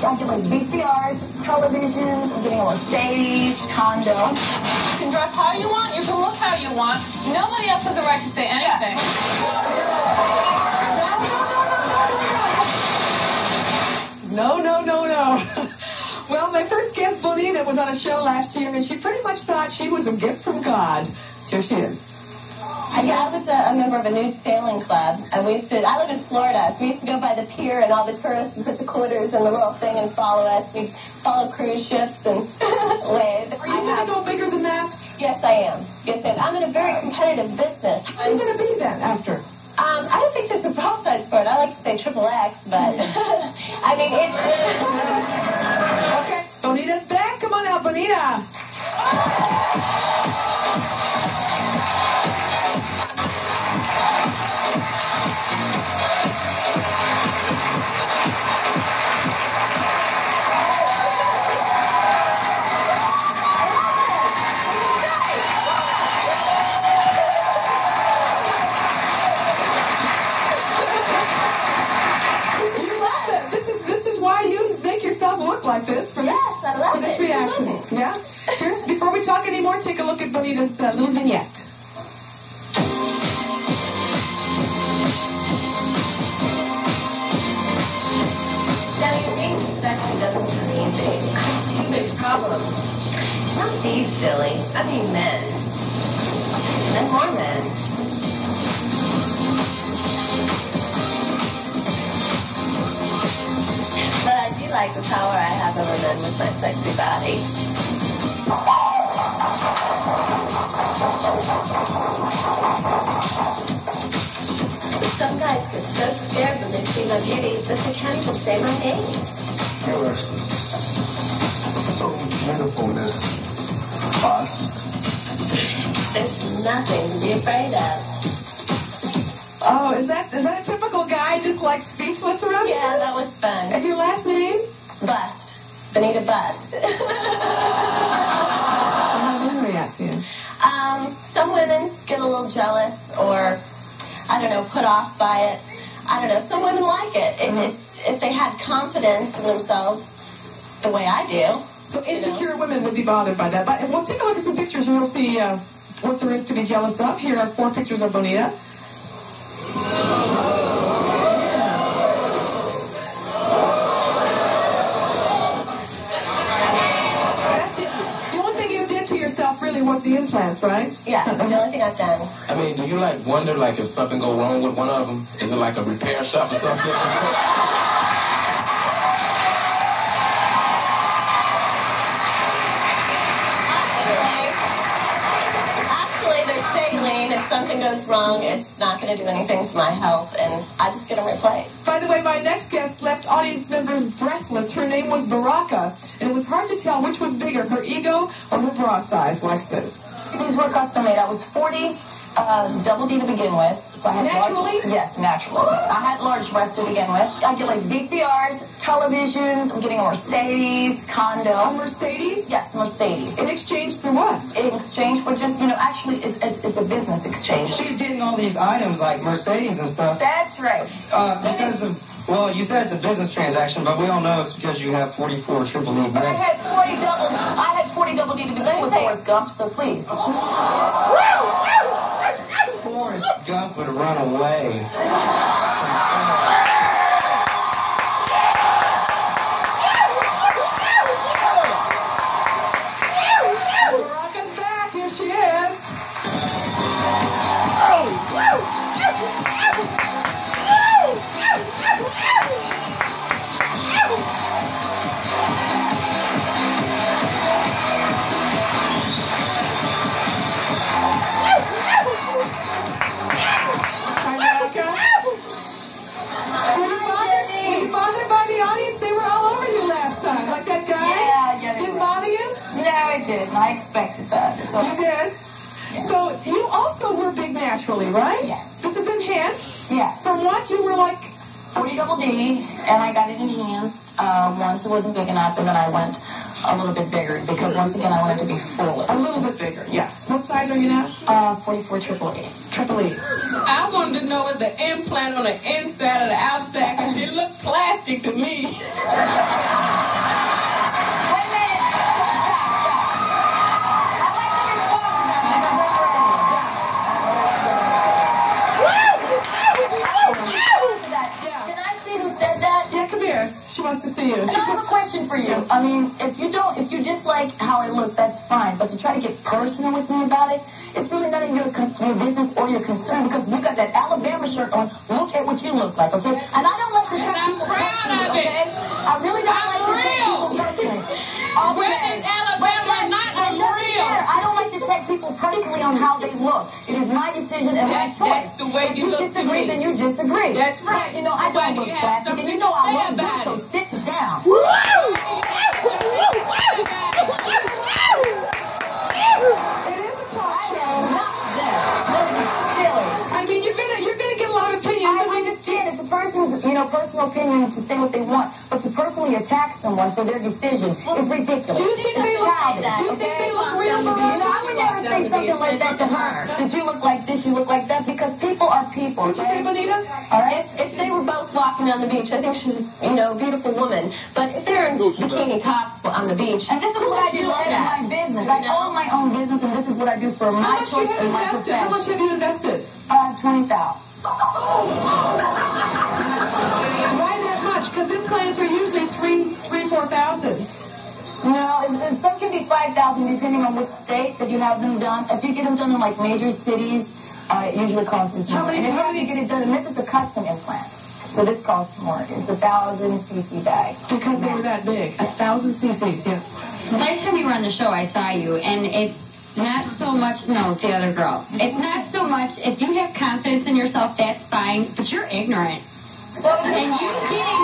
Like VCRs, television, I'm getting a Mercedes, condo. You can dress how you want. You can look how you want. Nobody else has a right to say anything. No, no, no, no. well, my first guest, Bonita, was on a show last year, and she pretty much thought she was a gift from God. Here she is. Yeah, I was a, a member of a nude sailing club, and we used to. I live in Florida. So we used to go by the pier, and all the tourists would put the quarters in the little thing and follow us. We'd follow cruise ships and wave. Are you going to go bigger than that? Yes, I am. Yes, I am. I'm in a very competitive business. How are you going to be then after? Um, I don't think there's a pro size for it. I like to say triple X, but I mean it's. reaction. Yeah. Here's before we talk anymore, take a look at Bonita's uh, little vignette. Problems. Not these silly. I mean men. And more men. Like the power I have over men with my sexy body. Some guys get so scared when they see my beauty that they can't even say my name. You're so beautiful, Miss Us. There's nothing to be afraid of. Oh, is that is that a typical guy just like speechless around Yeah, that was fun. And your last Bust. Bonita Bust. How do women react to you? um, some women get a little jealous or, I don't know, put off by it. I don't know. Some women like it. If, if, if they had confidence in themselves the way I do. So insecure women would be bothered by that. But we'll take a look at some pictures and we'll see uh, what there is to be jealous of. Here are four pictures of Bonita. Yourself really was the implants, right? Yeah, the only thing I've done. I mean, do you like wonder like if something go wrong with one of them? Is it like a repair shop or something? Actually, actually, they're saline. If something goes wrong, it's not going to do anything to my health, and I just get them replaced. By the way, my next guest left audience members breathless. Her name was Baraka, and it was hard to tell which was bigger, her ego or her bra size. Watch this. These were custom made. I was 40, uh, double D to begin with. So I had Naturally? Large, yes, naturally. I had large breasts to begin with. I get like VCRs, televisions. I'm getting a Mercedes, A condo. Mercedes? Yes, Mercedes. In exchange for what? In exchange for just, you know, actually, it's, it's, it's a business exchange. She's getting all these items like Mercedes and stuff That's right. uh, because of, well, you said it's a business transaction, but we all know it's because you have 44 triple E But I had 40 double, I had 40 double D to begin with, Forrest Gump, so please. Gump would run away. 40 double D, and I got it enhanced. Uh, once it wasn't big enough, and then I went a little bit bigger because once again I wanted to be fuller. a little bit bigger. Yeah. What size are you now? Uh, 44 triple E. Triple E. I wanted to know if the implant on the inside or the outside, because it looked plastic to me. for you. I mean, if you don't, if you dislike how I look, that's fine. But to try to get personal with me about it, it's really not in your, your business or your concern because you got that Alabama shirt on. Look at what you look like, okay? And I don't like to take people proud personally, of it. okay? I really don't I'm like to take real. people personally. Where Okay. is Alabama But not it real? matter. I don't like to take people personally on how they look. It is my decision and my That's- choice. that's the way if you you look to disagree, me. then you disagree. That's right. But, you know, I don't you look have plastic, and you know I say love you, so sit down. It person's, you know, personal opinion to say what they want, but to personally attack someone for their decision is ridiculous. Do you think it's they look- childish. do you think they look real, You know, I would never say something like that to her. That you look like this, you look like that, because people are people. What'd you say, Okay? Bonita? All right. If, if they were both walking on the beach, I think she's, you know, a beautiful woman. But if they're in bikini tops on the beach, And this is what I do look as at? my business. I own my own business, and this is what I do for How my choice and my invested? How much have you invested? Uh, twenty thousand. Why that much? Because implants are usually three, three, four thousand. No, it- it- some can be five thousand depending on what state that you have them done. If you get them done in like major cities, uh, it usually costs this How much. many- And if how you have to get it done, and this is a custom implant, so this costs more. It's a thousand cc bag. Because they were that big. A thousand cc's, yeah. Last time you were on the show, I saw you, and it's not so much. No, the other girl. It's not so much. If you have confidence in yourself, that's fine. But you're ignorant, So and you getting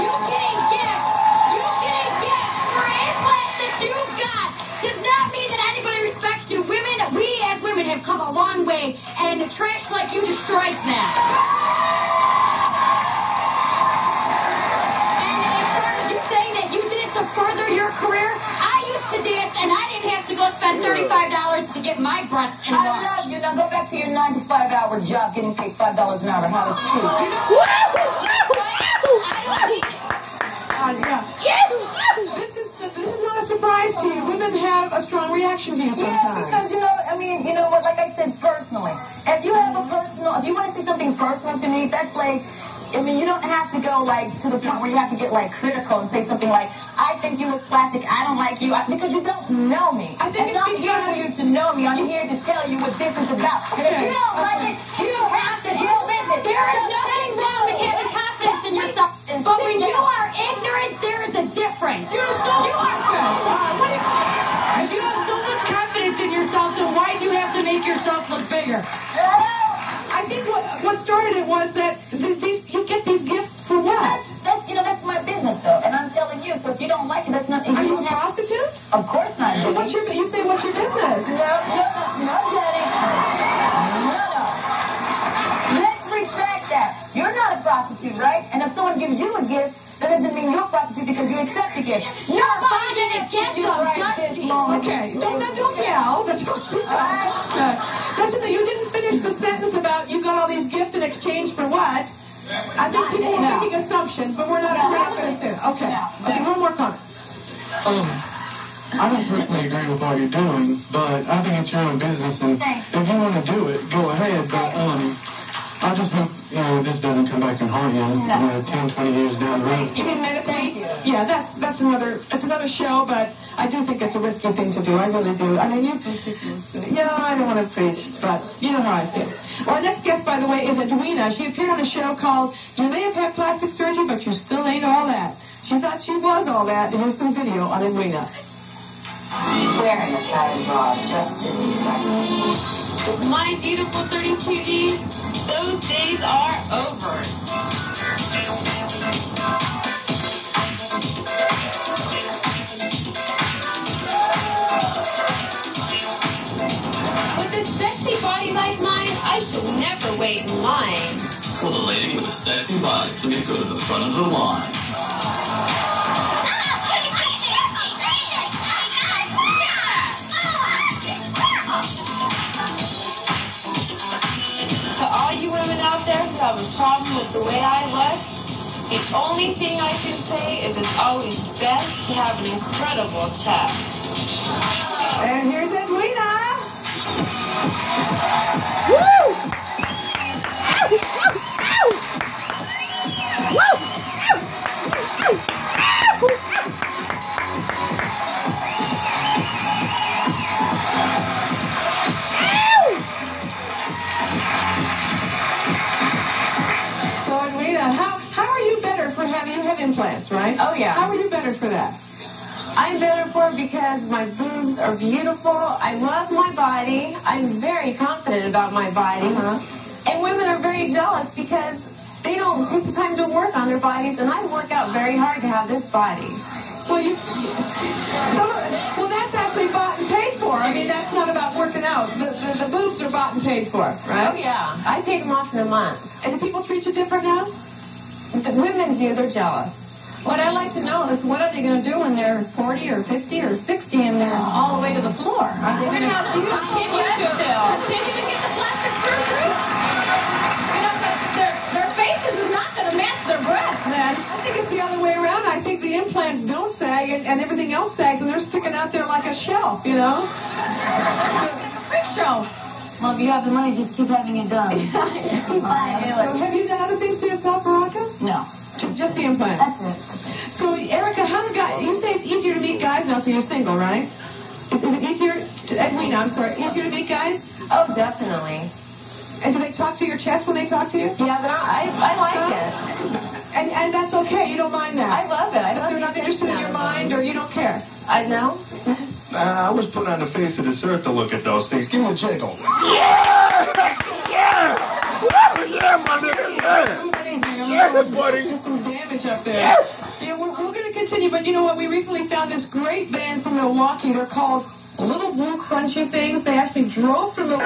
you getting gifts, you getting gifts for implants that you've got does not mean that anybody respects you. Women, we as women have come a long way, and trash like you destroys that. Spend $35 to get my breasts I enlarged. love you. Now go back to your 95 hour job getting paid $5 an hour. Have a seat. I don't need it. Yeah. This is this is not a surprise to you. Women have a strong reaction to you Yeah, sometimes. because you know, I mean, you know what? Like I said, personally, if you have a personal, if you want to say something personal to me, that's like, I mean, you don't have to go like to the point where you have to get like critical and say something like, "I think you look plastic. I don't like you," I, because you don't know me. I think and it's I'm here for you to know me. I'm here to tell you what this is about. And if you don't like it, you have to deal with it. There is nothing wrong with having confidence in yourself. But when you are because you accept the gift. You're Nobody didn't get you them, right does this she? Okay, don't don't, don't yell. Don't yell. That's the thing. You didn't finish the sentence about you got all these gifts in exchange for what? I think people are No. making assumptions, but we're not No. we're not going to say that. Okay. No. Okay. One more comment. Um, I don't personally agree with what you're doing, but I think it's your own business, and Thanks. if you want to do it, go ahead. But um, I just hope you know this doesn't come back and haunt you. You know, 10, 20 years down the road. You mean medically? Thank you. Yeah, that's that's another that's another show, but I do think it's a risky thing to do. I really do. I mean, you. Yeah, I don't want to preach, but you know how I feel. Our next guest, by the way, is Edwina. She appeared on a show called "You May Have Had Plastic Surgery, but You Still Ain't All That." She thought she was all that. Here's some video on Edwina. Wearing a pattern bra just isn't sexy. My beautiful 32D, those days are over. With a sexy body like mine, I should never wait in line. For the lady with a sexy body, please go to the front of the line. Problem with the way I look, the only thing I can say is it's always best to have an incredible chest. And because my boobs are beautiful. I love my body. I'm very confident about my body. Uh-huh. And women are very jealous because they don't take the time to work on their bodies, and I work out very hard to have this body. Well, you, so, well, that's actually bought and paid for. I mean, that's not about working out. The, the, the boobs are bought and paid for, right? Oh, yeah. I paid them off in a month. And do people treat you different now? The women do. They're jealous. What I'd like to know is what are they going to do when they're 40 or 50 or 60 and they're all the way to the floor? Are they going to continue to continue to get the plastic surgery? You know, the- their, their faces is not going to match their breasts, man. I think it's the other way around. I think the implants don't sag and, and everything else sags, and they're sticking out there like a shelf, you know? Freak show. Well, if you have the money, just keep having it done. So have you done other things to yourself, Veronica? No. Just, just the implant. That's it. So, Erica, how do guys, you say it's easier to meet guys now, so you're single, right? Is, is it easier, to, Edwina, I'm sorry, easier to meet guys? Oh, definitely. And do they talk to your chest when they talk to you? Yeah, but I, I like it. And, and that's okay, you don't mind that? I love it. I If love they're not interested in your mind, or you don't care? I know. Uh, I was put on the face of this earth to look at those things. Give me a jiggle. There's some damage up there. Yeah, we're, we're going to continue, but you know what? We recently found this great band from Milwaukee. They're called Little Blue Crunchy Things. They actually drove from the.